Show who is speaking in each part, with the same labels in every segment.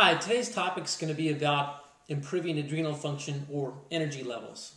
Speaker 1: Hi, today's topic is going to be about improving adrenal function or energy levels.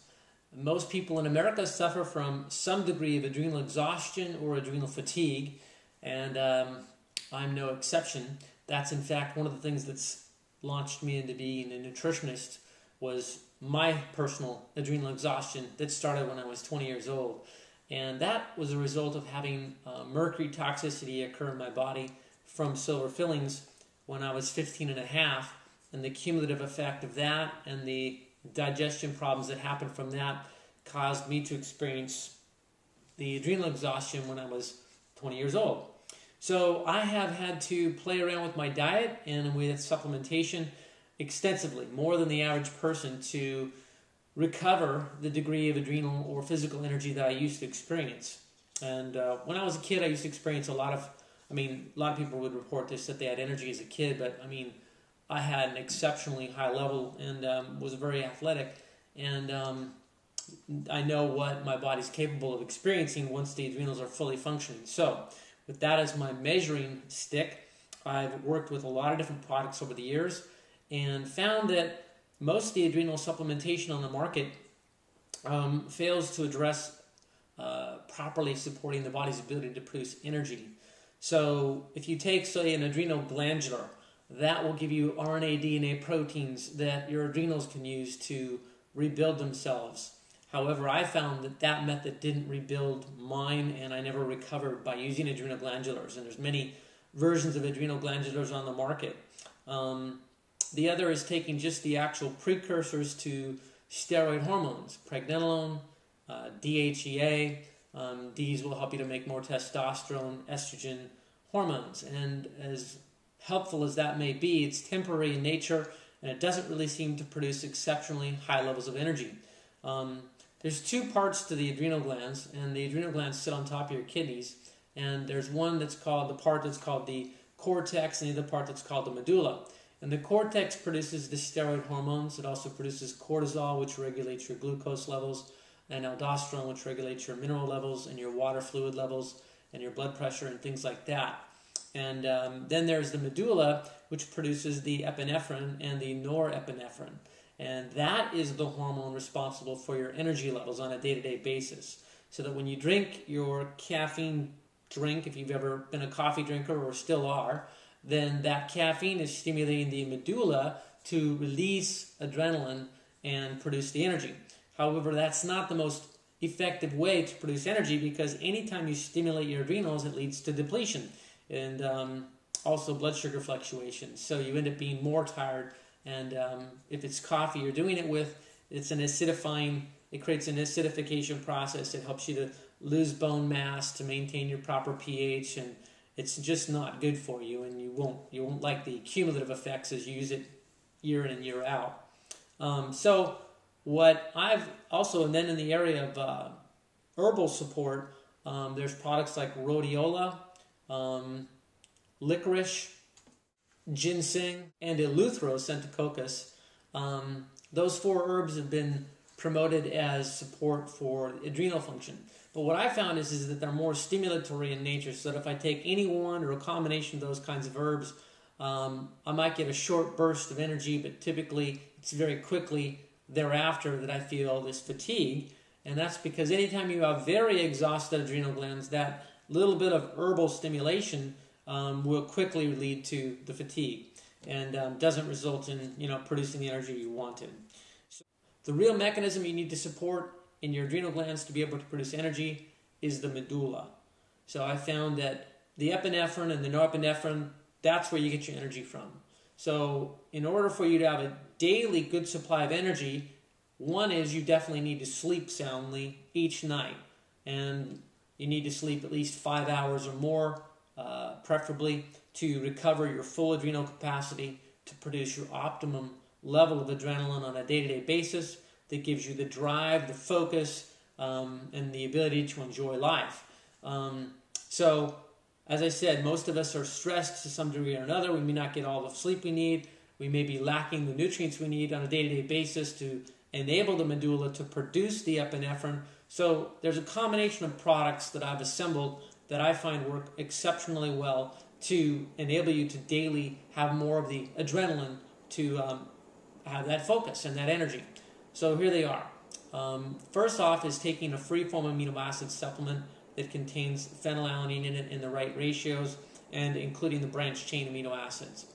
Speaker 1: Most people in America suffer from some degree of adrenal exhaustion or adrenal fatigue, and um, I'm no exception. That's in fact one of the things that's launched me into being a nutritionist was my personal adrenal exhaustion that started when I was 20 years old. And that was a result of having uh, mercury toxicity occur in my body from silver fillings when I was 15 and a half. And the cumulative effect of that and the digestion problems that happened from that caused me to experience the adrenal exhaustion when I was 20 years old. So I have had to play around with my diet and with supplementation extensively, more than the average person, to recover the degree of adrenal or physical energy that I used to experience. And uh, when I was a kid, I used to experience a lot of, I mean, a lot of people would report this that they had energy as a kid, but I mean, I had an exceptionally high level and um, was very athletic. And um, I know what my body's capable of experiencing once the adrenals are fully functioning. So, with that as my measuring stick, I've worked with a lot of different products over the years and found that most of the adrenal supplementation on the market um, fails to address uh, properly supporting the body's ability to produce energy. So, if you take, say, an adrenal glandular, that will give you RNA, DNA proteins that your adrenals can use to rebuild themselves. However, I found that that method didn't rebuild mine, and I never recovered by using adrenal glandulars. And there's many versions of adrenal glandulars on the market. Um, the other is taking just the actual precursors to steroid hormones, pregnenolone, uh, DHEA. Um, these will help you to make more testosterone, estrogen hormones. And as helpful as that may be, it's temporary in nature and it doesn't really seem to produce exceptionally high levels of energy. Um, there's two parts to the adrenal glands, and the adrenal glands sit on top of your kidneys. And there's one that's called the part that's called the cortex, and the other part that's called the medulla. And the cortex produces the steroid hormones. It also produces cortisol, which regulates your glucose levels, and aldosterone, which regulates your mineral levels and your water fluid levels and your blood pressure and things like that. And um, then there's the medulla, which produces the epinephrine and the norepinephrine. And that is the hormone responsible for your energy levels on a day to day basis. So that when you drink your caffeine drink, if you've ever been a coffee drinker or still are, then that caffeine is stimulating the medulla to release adrenaline and produce the energy. However, that's not the most effective way to produce energy because anytime you stimulate your adrenals, it leads to depletion and um, also blood sugar fluctuations. So you end up being more tired. And um, if it's coffee you're doing it with, it's an acidifying, it creates an acidification process. It helps you to lose bone mass to maintain your proper pH and it's just not good for you, and you won't you won't like the cumulative effects as you use it year in and year out. Um, so what I've also and then in the area of uh, herbal support, um, there's products like rhodiola, um, licorice, ginseng, and Eleutheros centicoccus. Um, those four herbs have been promoted as support for adrenal function. But what I found is, is that they're more stimulatory in nature, so that if I take any one or a combination of those kinds of herbs, um, I might get a short burst of energy, but typically it's very quickly thereafter that I feel this fatigue. And that's because anytime you have very exhausted adrenal glands, that little bit of herbal stimulation um, will quickly lead to the fatigue and um, doesn't result in you know producing the energy you wanted. So the real mechanism you need to support in your adrenal glands to be able to produce energy is the medulla. So I found that the epinephrine and the norepinephrine, that's where you get your energy from. So in order for you to have a daily good supply of energy, one is you definitely need to sleep soundly each night. And you need to sleep at least five hours or more, uh, preferably, to recover your full adrenal capacity to produce your optimum level of adrenaline on a day to day basis that gives you the drive, the focus, um, and the ability to enjoy life. Um, so, as I said, most of us are stressed to some degree or another. We may not get all the sleep we need. We may be lacking the nutrients we need on a day to day basis to enable the medulla to produce the epinephrine. So, there's a combination of products that I've assembled that I find work exceptionally well to enable you to daily have more of the adrenaline to um, have that focus and that energy. So here they are. Um, first off is taking a free form amino acid supplement that contains phenylalanine in it in the right ratios and including the branched chain amino acids.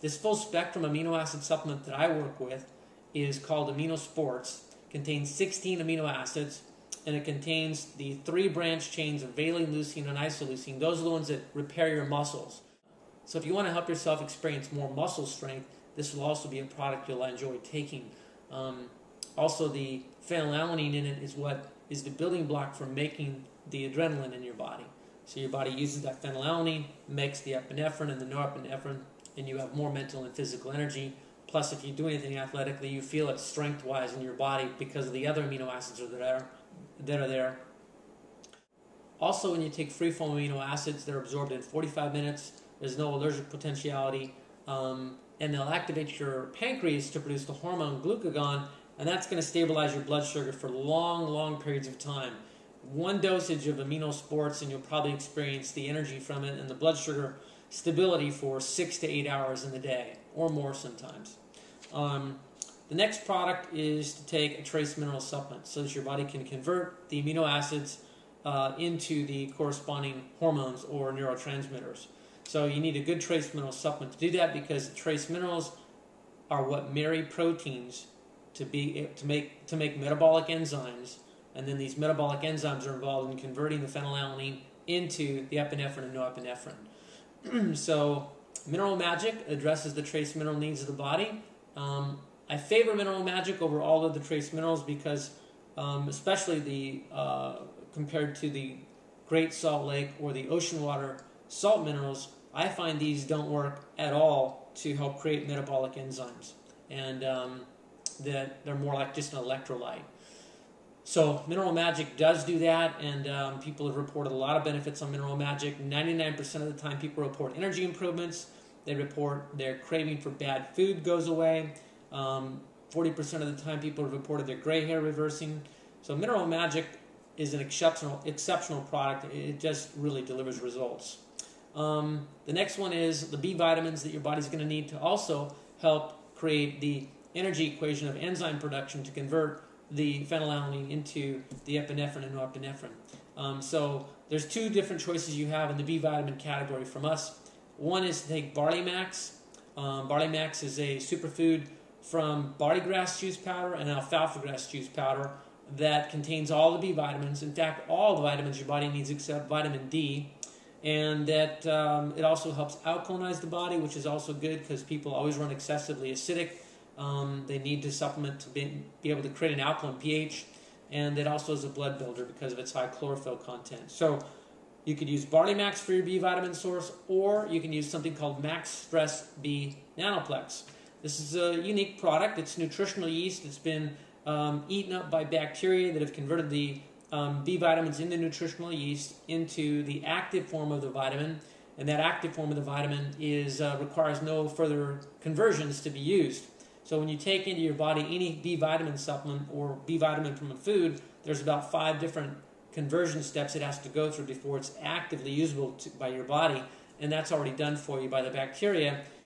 Speaker 1: This full spectrum amino acid supplement that I work with is called Amino Sports, contains 16 amino acids, and it contains the three branch chains of valine, leucine, and isoleucine. Those are the ones that repair your muscles. So if you want to help yourself experience more muscle strength, this will also be a product you'll enjoy taking. Um, also, the phenylalanine in it is what is the building block for making the adrenaline in your body. So your body uses that phenylalanine, makes the epinephrine and the norepinephrine, and you have more mental and physical energy. Plus, if you do anything athletically, you feel it strength-wise in your body because of the other amino acids that are there. That are there. Also, when you take free form amino acids, they're absorbed in 45 minutes. There's no allergic potentiality, um, and they'll activate your pancreas to produce the hormone glucagon, and that's going to stabilize your blood sugar for long, long periods of time. One dosage of amino sports, and you'll probably experience the energy from it and the blood sugar stability for six to eight hours in the day, or more sometimes. Um, the next product is to take a trace mineral supplement so that your body can convert the amino acids uh, into the corresponding hormones or neurotransmitters. So you need a good trace mineral supplement to do that because trace minerals are what marry proteins to be to make to make metabolic enzymes, and then these metabolic enzymes are involved in converting the phenylalanine into the epinephrine and norepinephrine. so Mineral Magic addresses the trace mineral needs of the body. Um, I favor Mineral Magic over all of the trace minerals because, um, especially the uh, compared to the Great Salt Lake or the ocean water salt minerals, I find these don't work at all to help create metabolic enzymes, and um, that they're more like just an electrolyte. So Mineral Magic does do that, and um, people have reported a lot of benefits on Mineral Magic. 99% of the time, people report energy improvements. They report their craving for bad food goes away. Um, 40% of the time, people have reported their gray hair reversing. So Mineral Magic is an exceptional exceptional product. It just really delivers results. Um, the next one is the B vitamins that your body's going to need to also help create the energy equation of enzyme production to convert the phenylalanine into the epinephrine and norepinephrine. Um, so there's two different choices you have in the B vitamin category from us. One is to take Barley Max. Um, Barley Max is a superfood from barley grass juice powder and alfalfa grass juice powder that contains all the B vitamins. In fact, all the vitamins your body needs except vitamin D. And that um, it also helps alkalinize the body, which is also good because people always run excessively acidic. Um, they need to supplement to be, be able to create an alkaline pH. And it also is a blood builder because of its high chlorophyll content. So you could use Barley Max for your B vitamin source, or you can use something called Max Stress B Nanoplex. This is a unique product. It's nutritional yeast. that's been um, eaten up by bacteria that have converted the um, B vitamins in the nutritional yeast into the active form of the vitamin, and that active form of the vitamin is uh, requires no further conversions to be used. So when you take into your body any B vitamin supplement or B vitamin from a food, there's about five different conversion steps it has to go through before it's actively usable to, by your body, and that's already done for you by the bacteria.